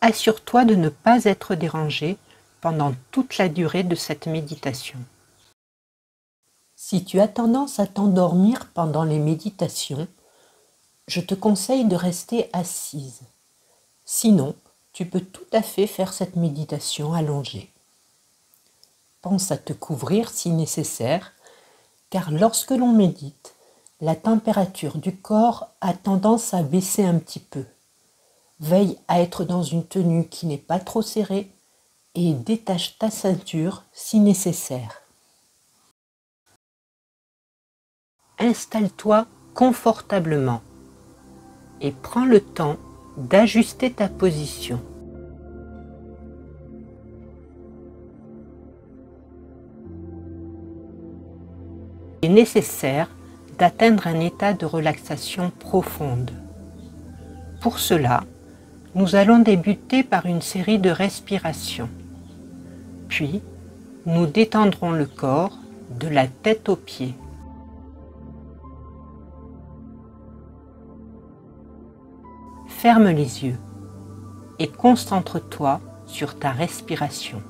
assure-toi de ne pas être dérangé pendant toute la durée de cette méditation. Si tu as tendance à t'endormir pendant les méditations, je te conseille de rester assise. Sinon, tu peux tout à fait faire cette méditation allongée. Pense à te couvrir si nécessaire, car lorsque l'on médite, la température du corps a tendance à baisser un petit peu. Veille à être dans une tenue qui n'est pas trop serrée et détache ta ceinture si nécessaire. Installe-toi confortablement et prends le temps d'ajuster ta position. Il est nécessaire d'atteindre un état de relaxation profonde. Pour cela, nous allons débuter par une série de respirations. Puis, nous détendrons le corps de la tête aux pieds. Ferme les yeux et concentre-toi sur ta respiration.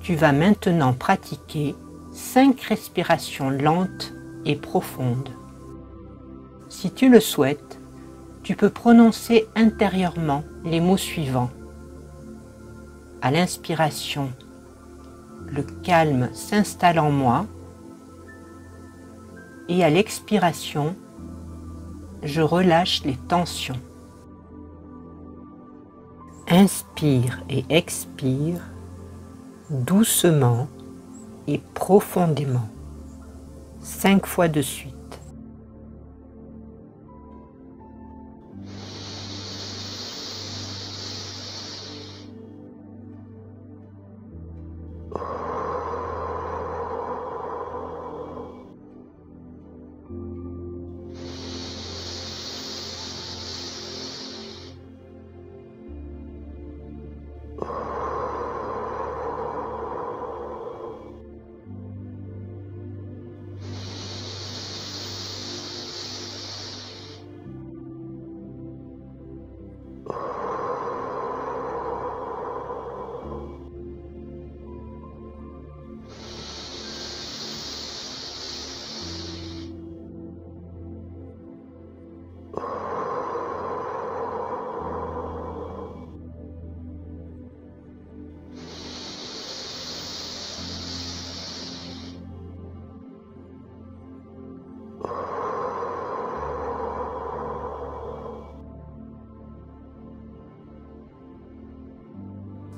Tu vas maintenant pratiquer cinq respirations lentes et profondes. Si tu le souhaites, tu peux prononcer intérieurement les mots suivants. À l'inspiration, le calme s'installe en moi et à l'expiration, je relâche les tensions. Inspire et expire doucement et profondément, cinq fois de suite. Oh.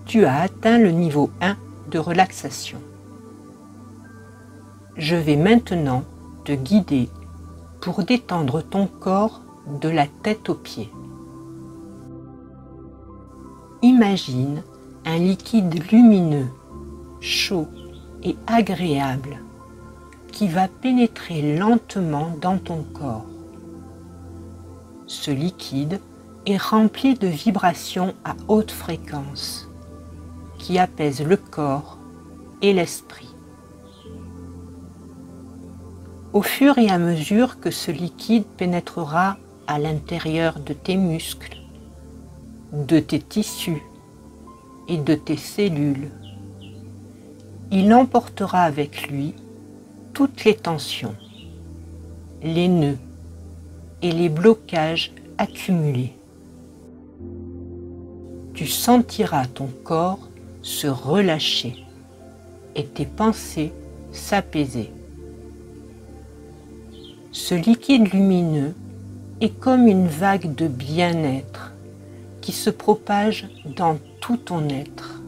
tu as atteint le niveau 1 de relaxation. Je vais maintenant te guider pour détendre ton corps de la tête aux pieds. Imagine un liquide lumineux, chaud et agréable qui va pénétrer lentement dans ton corps. Ce liquide est rempli de vibrations à haute fréquence qui apaise le corps et l'esprit. Au fur et à mesure que ce liquide pénétrera à l'intérieur de tes muscles, de tes tissus et de tes cellules, il emportera avec lui toutes les tensions, les nœuds et les blocages accumulés. Tu sentiras ton corps se relâcher et tes pensées s'apaiser. Ce liquide lumineux est comme une vague de bien-être qui se propage dans tout ton être.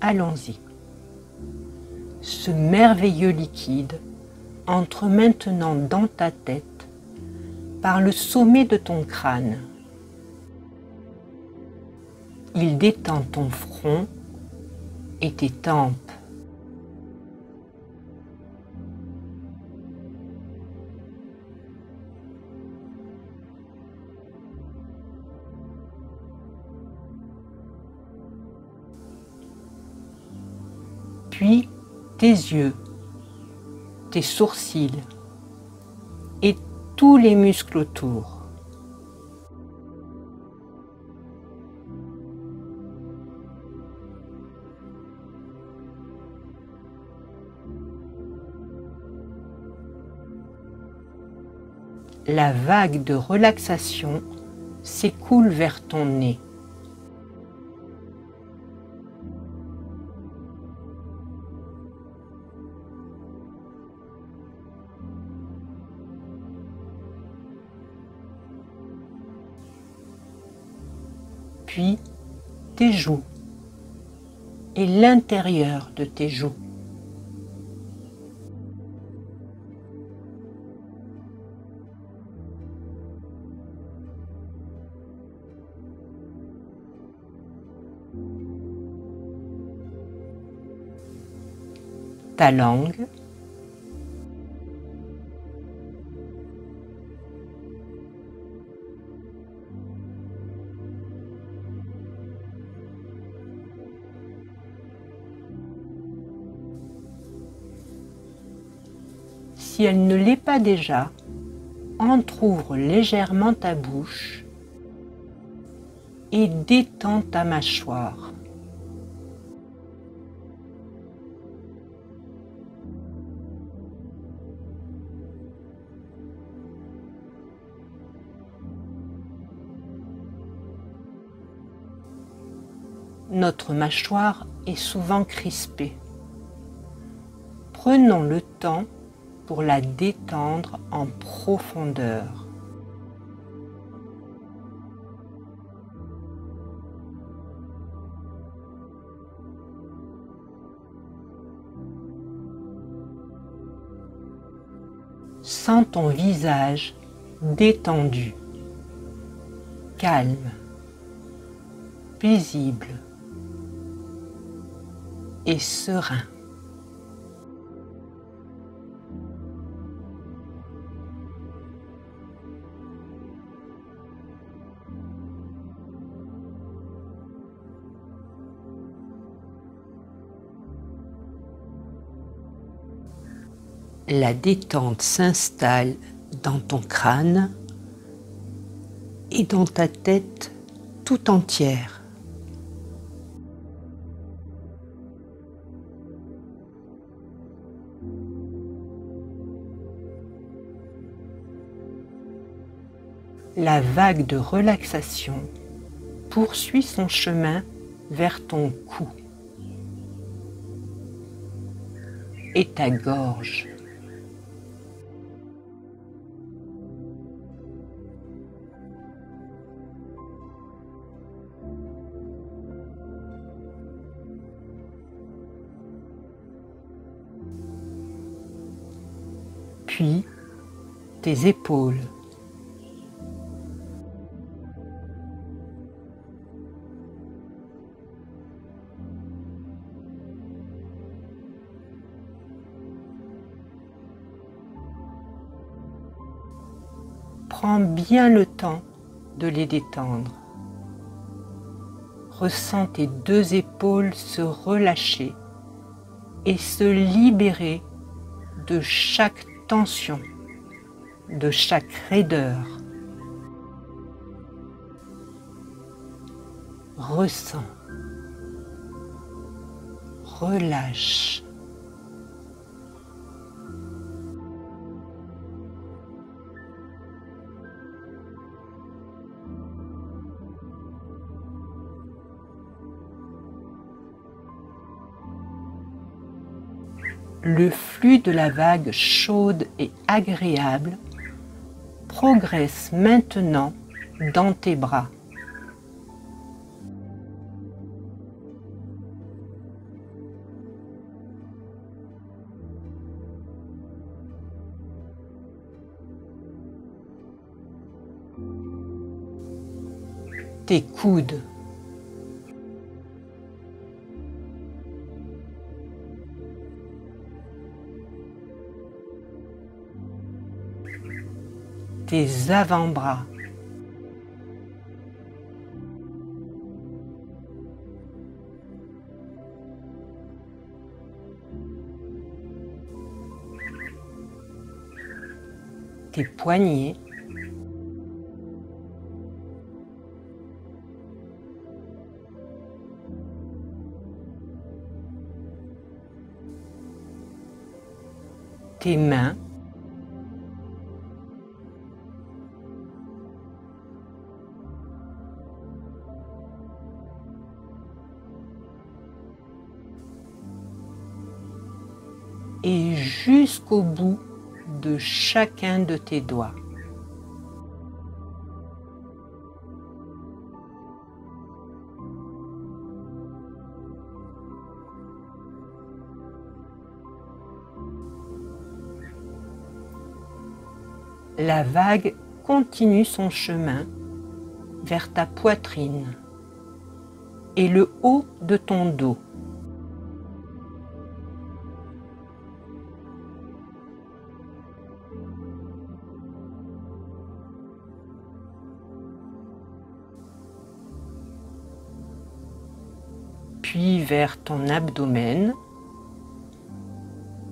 Allons-y. Ce merveilleux liquide entre maintenant dans ta tête par le sommet de ton crâne il détend ton front et tes tempes. Puis tes yeux, tes sourcils et tous les muscles autour. La vague de relaxation s'écoule vers ton nez. Puis tes joues et l'intérieur de tes joues. Ta langue. Si elle ne l'est pas déjà, entr'ouvre légèrement ta bouche et détends ta mâchoire. Notre mâchoire est souvent crispée. Prenons le temps pour la détendre en profondeur. Sens ton visage détendu, calme, paisible et serein. La détente s'installe dans ton crâne et dans ta tête tout entière. La vague de relaxation poursuit son chemin vers ton cou et ta gorge. Puis tes épaules. Bien le temps de les détendre. Ressens tes deux épaules se relâcher et se libérer de chaque tension, de chaque raideur. Ressens, relâche. Le flux de la vague chaude et agréable progresse maintenant dans tes bras. Tes coudes tes avant-bras. tes poignets, tes mains, jusqu'au bout de chacun de tes doigts. La vague continue son chemin vers ta poitrine et le haut de ton dos. Vers ton abdomen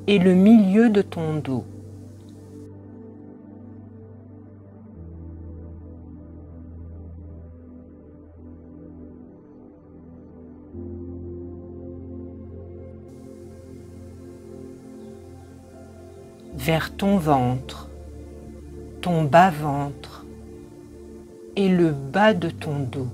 et le milieu de ton dos. vers ton ventre, ton bas-ventre et le bas de ton dos.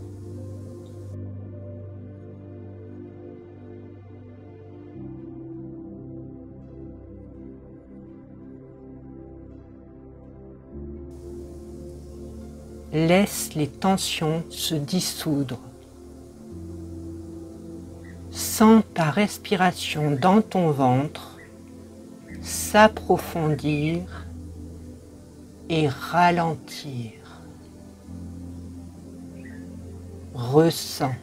Laisse les tensions se dissoudre. Sens ta respiration dans ton ventre s'approfondir et ralentir. Ressens.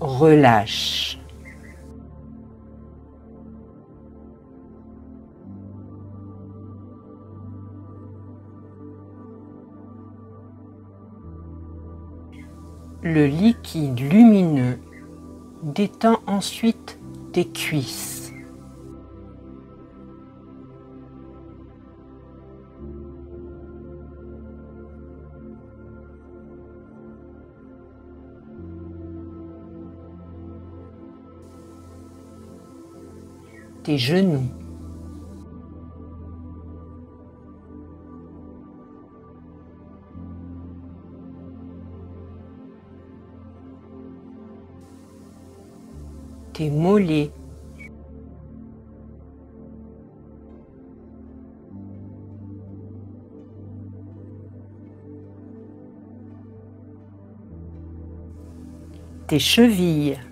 Relâche. Le liquide lumineux détend ensuite tes cuisses. Tes genoux. Tes mollets. tes chevilles.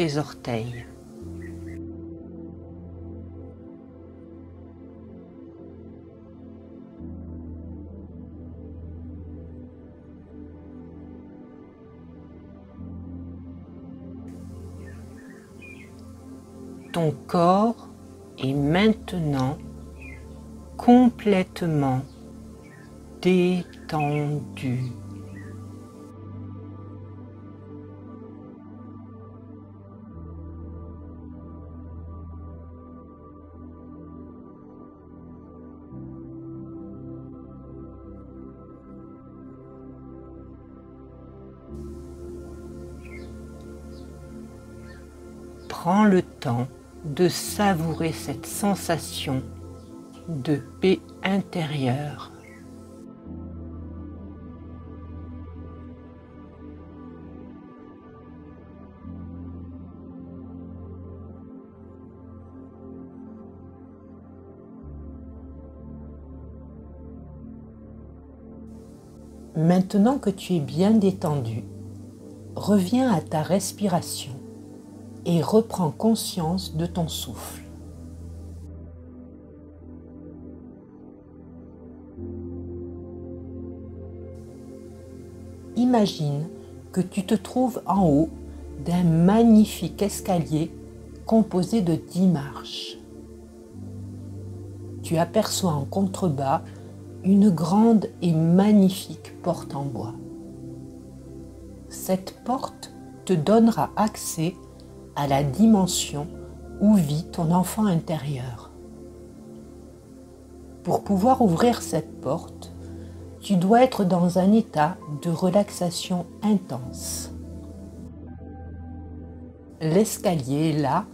Tes orteils. Ton corps est maintenant complètement détendu. Prends le temps de savourer cette sensation de paix intérieure. Maintenant que tu es bien détendu, reviens à ta respiration et reprends conscience de ton souffle. Imagine que tu te trouves en haut d'un magnifique escalier composé de dix marches. Tu aperçois en contrebas une grande et magnifique porte en bois. Cette porte te donnera accès la dimension où vit ton enfant intérieur. Pour pouvoir ouvrir cette porte, tu dois être dans un état de relaxation intense. L'escalier est là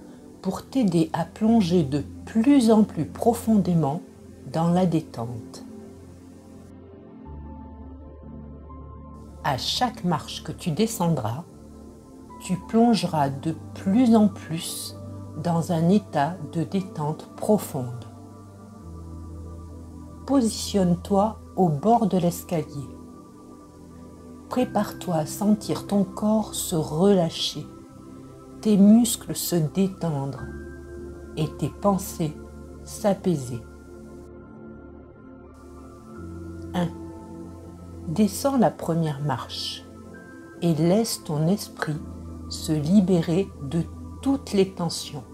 pour t'aider à plonger de plus en plus profondément dans la détente. À chaque marche que tu descendras, plongeras de plus en plus dans un état de détente profonde. Positionne-toi au bord de l'escalier. Prépare-toi à sentir ton corps se relâcher, tes muscles se détendre et tes pensées s'apaiser. 1. Descends la première marche et laisse ton esprit se libérer de toutes les tensions.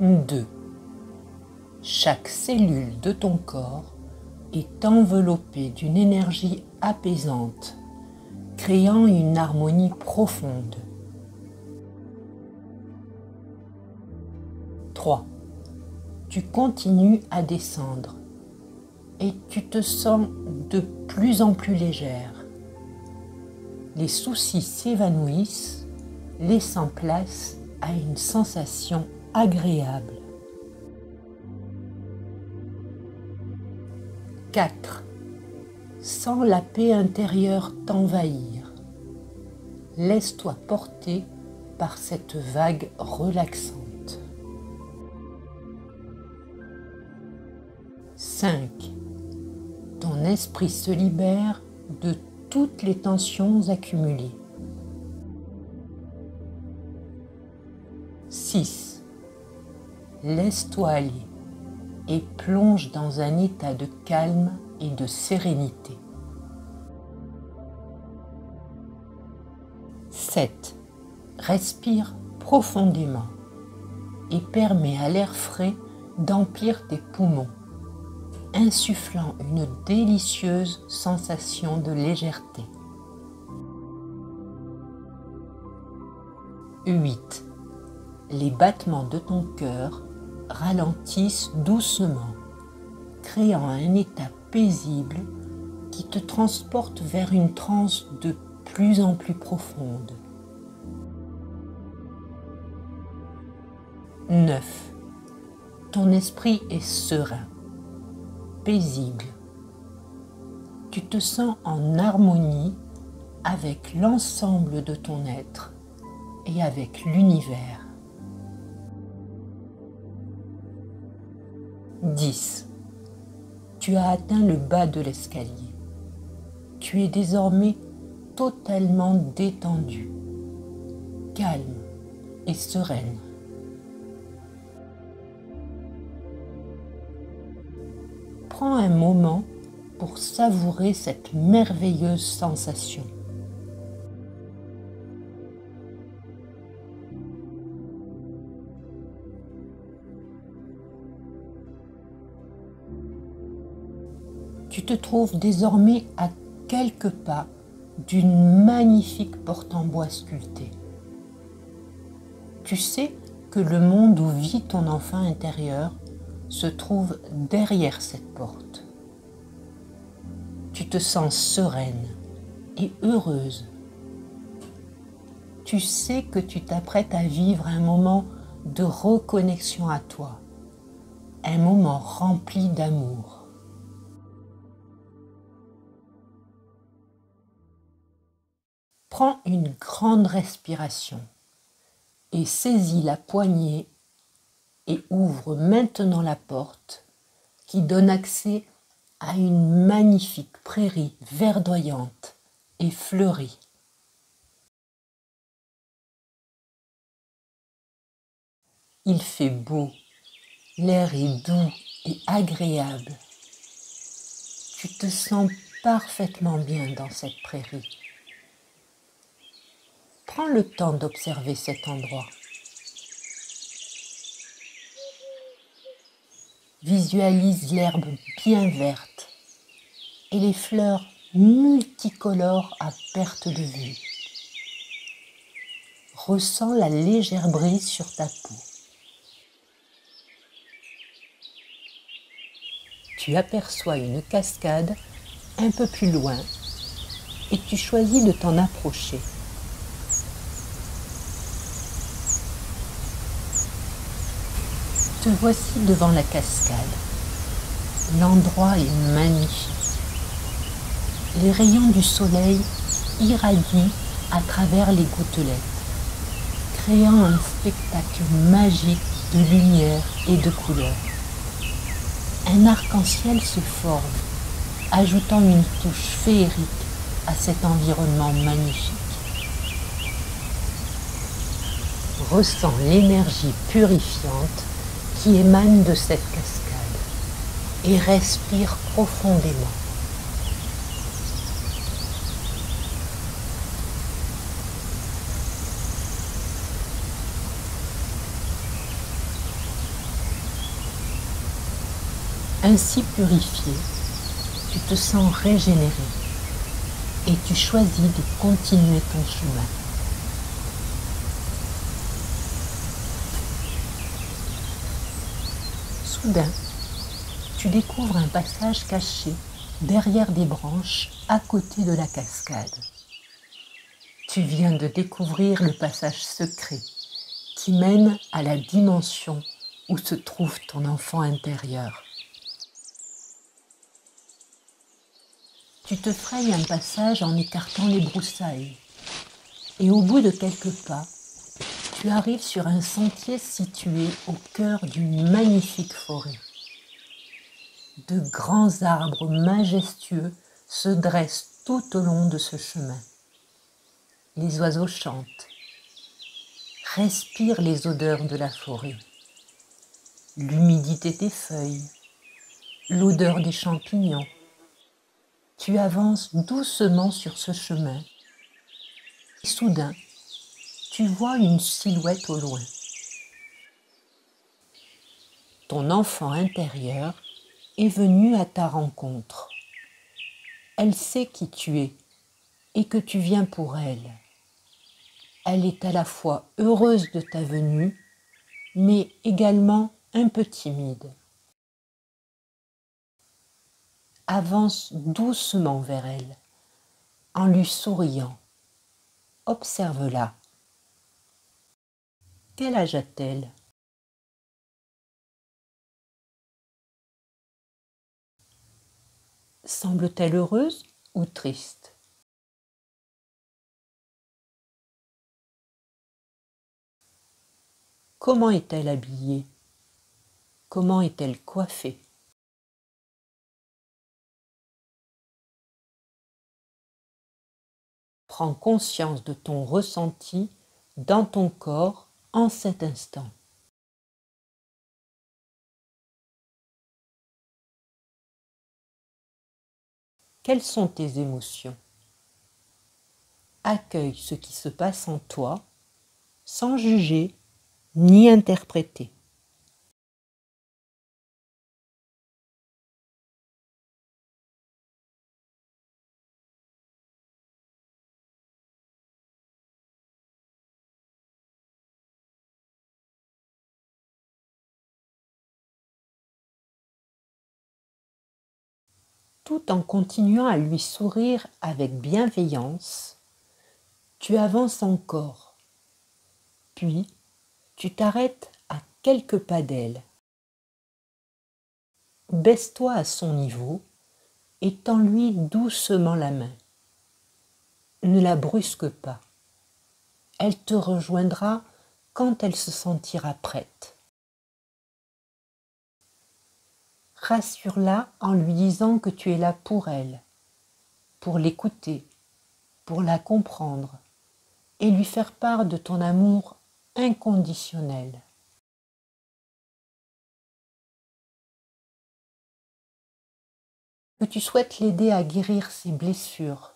2. Chaque cellule de ton corps est enveloppée d'une énergie apaisante, créant une harmonie profonde. 3. Tu continues à descendre et tu te sens de plus en plus légère. Les soucis s'évanouissent, laissant place à une sensation agréable. 4. Sens la paix intérieure t'envahir. Laisse-toi porter par cette vague relaxante. 5. Ton esprit se libère de toutes les tensions accumulées. 6 laisse-toi aller et plonge dans un état de calme et de sérénité. 7. Respire profondément et permets à l'air frais d'emplir tes poumons, insufflant une délicieuse sensation de légèreté. 8. Les battements de ton cœur ralentissent doucement, créant un état paisible qui te transporte vers une transe de plus en plus profonde. 9. Ton esprit est serein, Tu te sens en harmonie avec l'ensemble de ton être et avec l'univers. 10. Tu as atteint le bas de l'escalier. Tu es désormais totalement détendu, calme et sereine. Prends un moment pour savourer cette merveilleuse sensation. tu te trouves désormais à quelques pas d'une magnifique porte en bois sculptée. Tu sais que le monde où vit ton enfant intérieur se trouve derrière cette porte. Tu te sens sereine et heureuse. Tu sais que tu t'apprêtes à vivre un moment de reconnexion à toi, un moment rempli d'amour. Prends une grande respiration et saisis la poignée et ouvre maintenant la porte qui donne accès à une magnifique prairie verdoyante et fleurie. Il fait beau, l'air est doux et agréable Tu te sens parfaitement bien dans cette prairie. Prends le temps d'observer cet endroit. Visualise l'herbe bien verte et les fleurs multicolores à perte de vue. Ressens la légère brise sur ta peau. Tu aperçois une cascade un peu plus loin et tu choisis de t'en approcher. Voici devant la cascade. L'endroit est magnifique. Les rayons du soleil irradient à travers les gouttelettes, créant un spectacle magique de lumière et de couleurs. Un arc-en-ciel se forme, ajoutant une touche féerique à cet environnement magnifique. Ressens l'énergie purifiante qui émane de cette cascade et respire profondément. Ainsi purifié, tu te sens régénéré et tu choisis de continuer ton chemin. Soudain, tu découvres un passage caché derrière des branches à côté de la cascade. Tu viens de découvrir le passage secret qui mène à la dimension où se trouve ton enfant intérieur. Tu te frayes un passage en écartant les broussailles. Et au bout de quelques pas, tu arrives sur un sentier situé au cœur d'une magnifique forêt. De grands arbres majestueux se dressent tout au long de ce chemin. Les oiseaux chantent. Respire les odeurs de la forêt. L'humidité des feuilles, l'odeur des champignons, tu avances doucement sur ce chemin. Et soudain, tu vois une silhouette au loin. Ton enfant intérieur est venu à ta rencontre. Elle sait qui tu es et que tu viens pour elle. Elle est à la fois heureuse de ta venue, mais également un peu timide avance doucement vers elle, en lui souriant. Observe-la. Quel âge a-t-elle? Semble-t-elle heureuse ou triste? Comment est-elle habillée? Comment est-elle coiffée? Prends conscience de ton ressenti dans ton corps en cet instant. Quelles sont tes émotions? Accueille ce qui se passe en toi sans juger ni interpréter. Tout en continuant à lui sourire avec bienveillance, tu avances encore. Puis, tu t'arrêtes à quelques pas d'elle. Baisse-toi à son niveau et tends-lui doucement la main. Ne la brusque pas. Elle te rejoindra quand elle se sentira prête. Rassure-la en lui disant que tu es là pour elle, pour l'écouter, pour la comprendre et lui faire part de ton amour inconditionnel. que tu souhaites l'aider à guérir ses blessures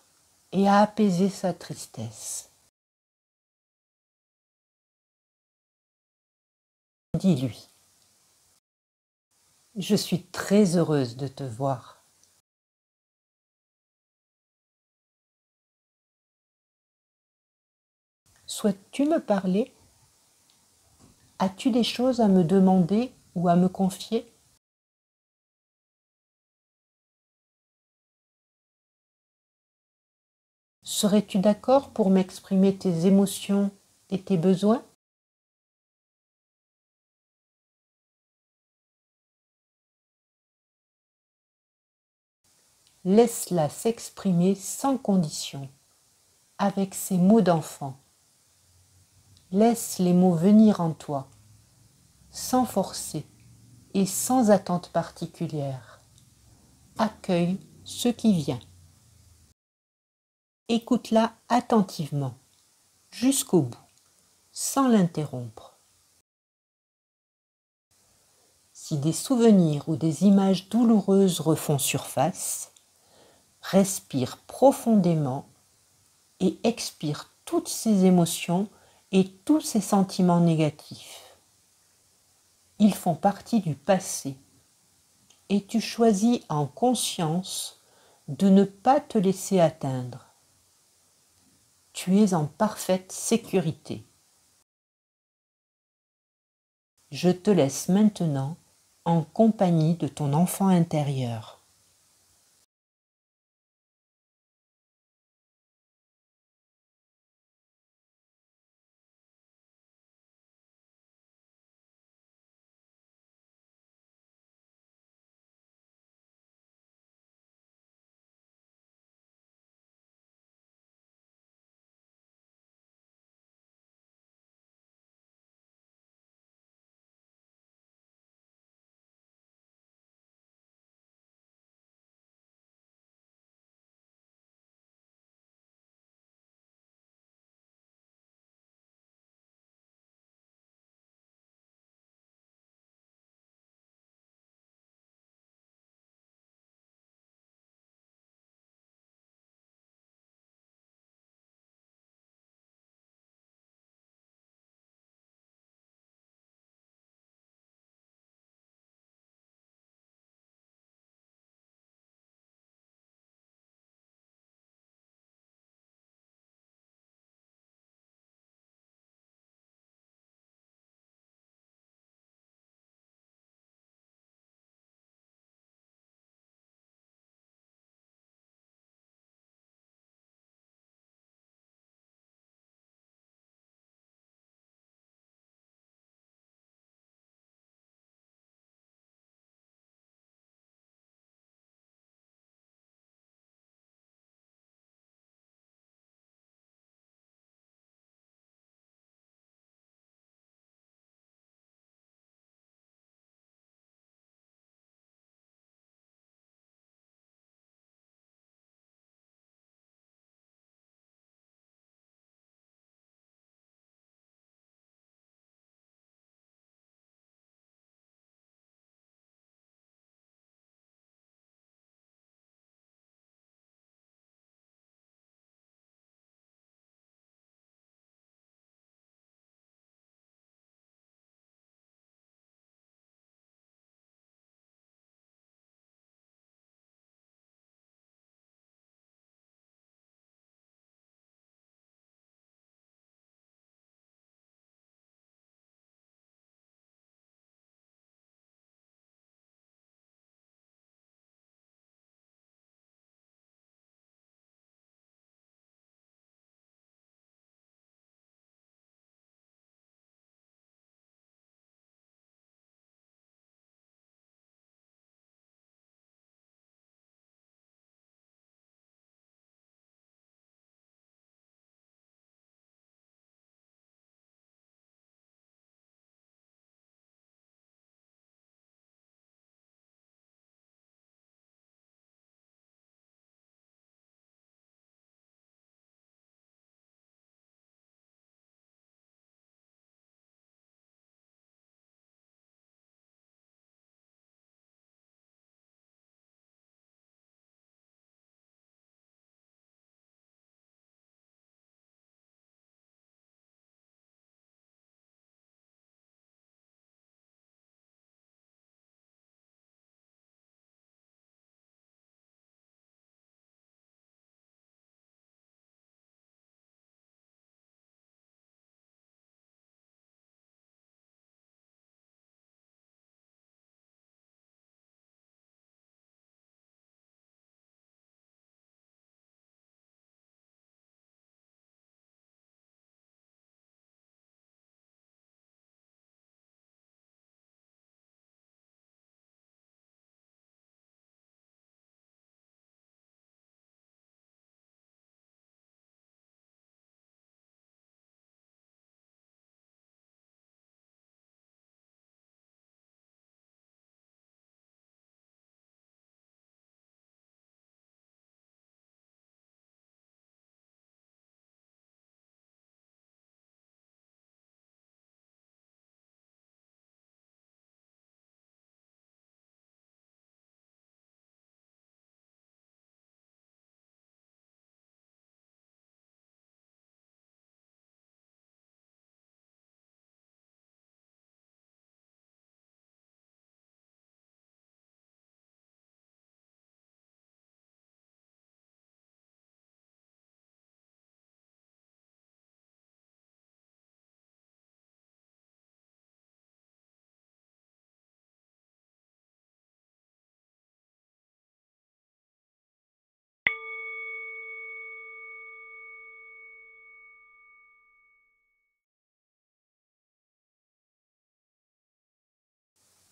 et à apaiser sa tristesse. Dis-lui, je suis très heureuse de te voir. Souhaites-tu me parler? As-tu des choses à me demander ou à me confier? Serais-tu d'accord pour m'exprimer tes émotions et tes besoins? Laisse-la s'exprimer sans condition, avec ses mots d'enfant. Laisse les mots venir en toi, sans forcer et sans attente particulière. Accueille ce qui vient. Écoute-la attentivement, jusqu'au bout, sans l'interrompre. Si des souvenirs ou des images douloureuses refont surface, respire profondément et expire toutes ces émotions et tous ces sentiments négatifs. Ils font partie du passé et tu choisis en conscience de ne pas te laisser atteindre tu es en parfaite sécurité. Je te laisse maintenant en compagnie de ton enfant intérieur.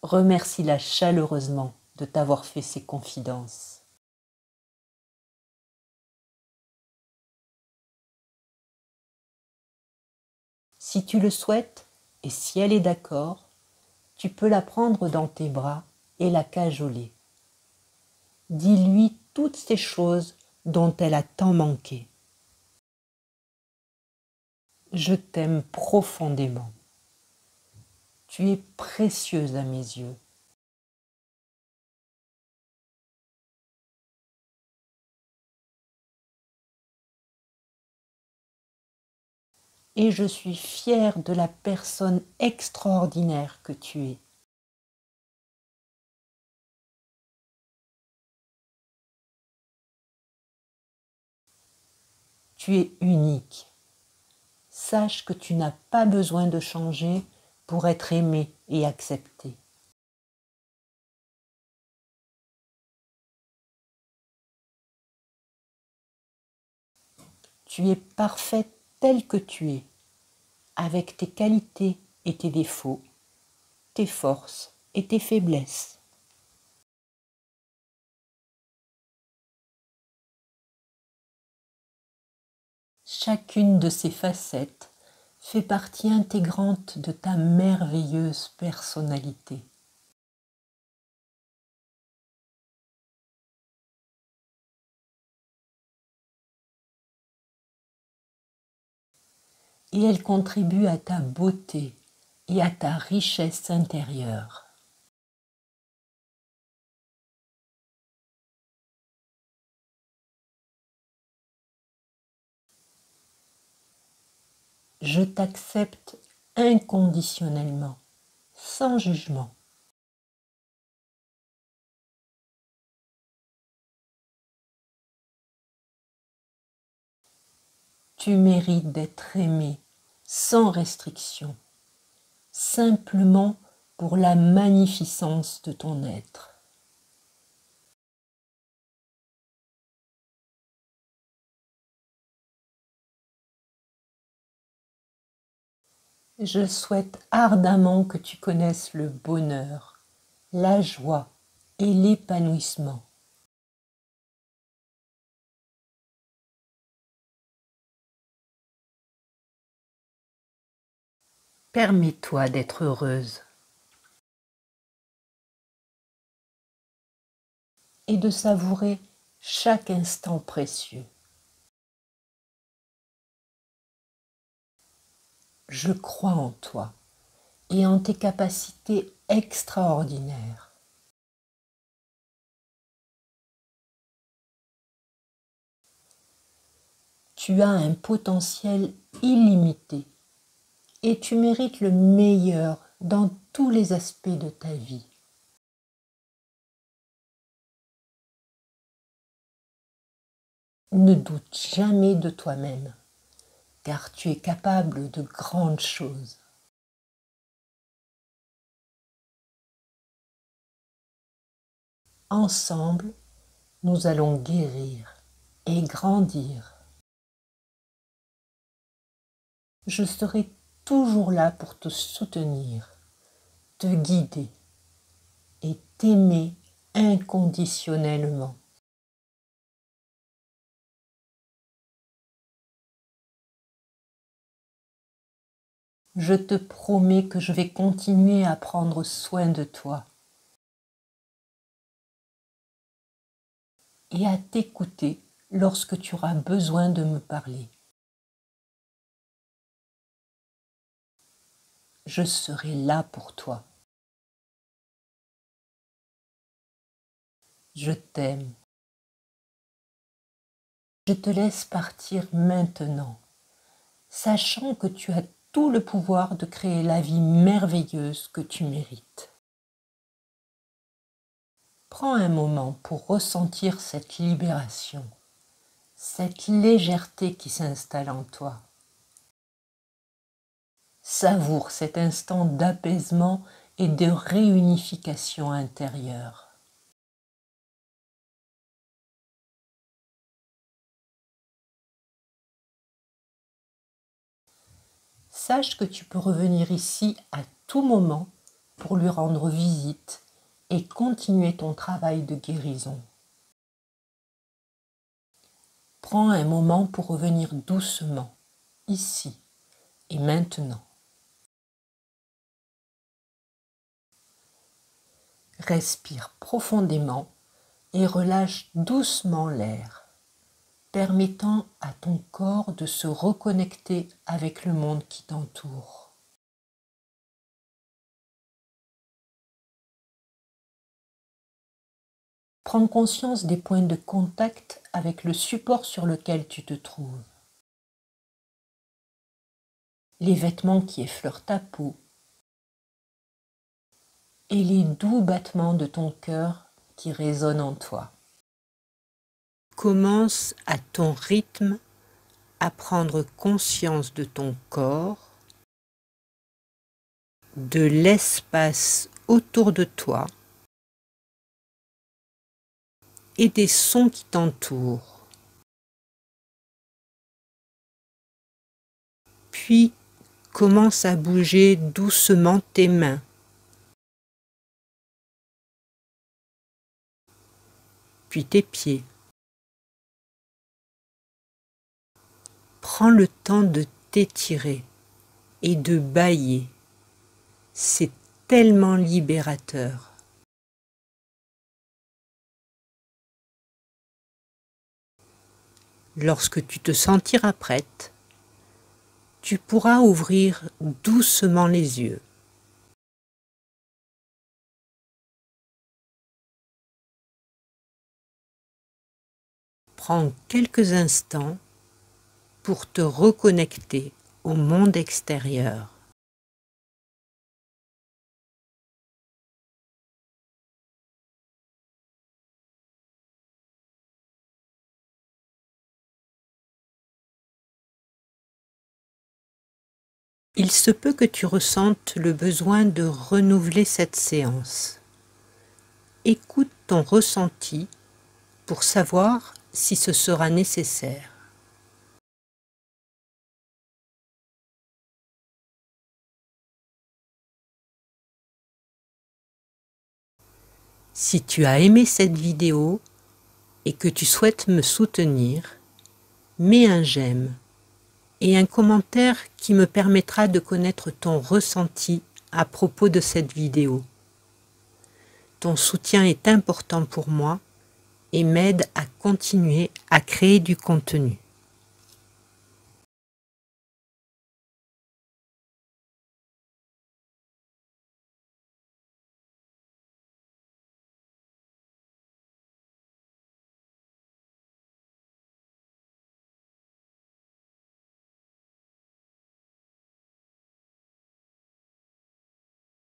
Remercie-la chaleureusement de t'avoir fait ces confidences. Si tu le souhaites, et si elle est d'accord, tu peux la prendre dans tes bras et la cajoler. Dis-lui toutes ces choses dont elle a tant manqué. Je t'aime profondément. Tu es précieuse à mes yeux. Et je suis fière de la personne extraordinaire que tu es. Tu es unique. Sache que tu n'as pas besoin de changer pour être aimé et accepté. Tu es parfaite telle que tu es, avec tes qualités et tes défauts, tes forces et tes faiblesses. Chacune de ces facettes fait partie intégrante de ta merveilleuse personnalité. Et elle contribue à ta beauté et à ta richesse intérieure. Je t'accepte inconditionnellement, sans jugement. Tu mérites d'être aimé sans restriction, simplement pour la magnificence de ton être. Je souhaite ardemment que tu connaisses le bonheur, la joie et l'épanouissement. Permets-toi d'être heureuse et de savourer chaque instant précieux. Je crois en toi et en tes capacités extraordinaires. Tu as un potentiel illimité et tu mérites le meilleur dans tous les aspects de ta vie. Ne doute jamais de toi-même car tu es capable de grandes choses. Ensemble, nous allons guérir et grandir. Je serai toujours là pour te soutenir, te guider et t'aimer inconditionnellement. Je te promets que je vais continuer à prendre soin de toi et à t'écouter lorsque tu auras besoin de me parler. Je serai là pour toi. Je t'aime. Je te laisse partir maintenant, sachant que tu as tout le pouvoir de créer la vie merveilleuse que tu mérites. Prends un moment pour ressentir cette libération, cette légèreté qui s'installe en toi. Savoure cet instant d'apaisement et de réunification intérieure. Sache que tu peux revenir ici à tout moment pour lui rendre visite et continuer ton travail de guérison. Prends un moment pour revenir doucement, ici et maintenant. Respire profondément et relâche doucement l'air, permettant à ton corps de se reconnecter avec le monde qui t'entoure. Prends conscience des points de contact avec le support sur lequel tu te trouves. Les vêtements qui effleurent ta peau et les doux battements de ton cœur qui résonnent en toi. Commence à ton rythme à prendre conscience de ton corps, de l'espace autour de toi et des sons qui t'entourent. Puis commence à bouger doucement tes mains. Puis tes pieds. Prends le temps de t'étirer et de bailler. C'est tellement libérateur. Lorsque tu te sentiras prête, tu pourras ouvrir doucement les yeux. Prends quelques instants pour te reconnecter au monde extérieur. il se peut que tu ressentes le besoin de renouveler cette séance. Écoute ton ressenti pour savoir si ce sera nécessaire. Si tu as aimé cette vidéo et que tu souhaites me soutenir, mets un j'aime et un commentaire qui me permettra de connaître ton ressenti à propos de cette vidéo. Ton soutien est important pour moi et m'aide à continuer à créer du contenu.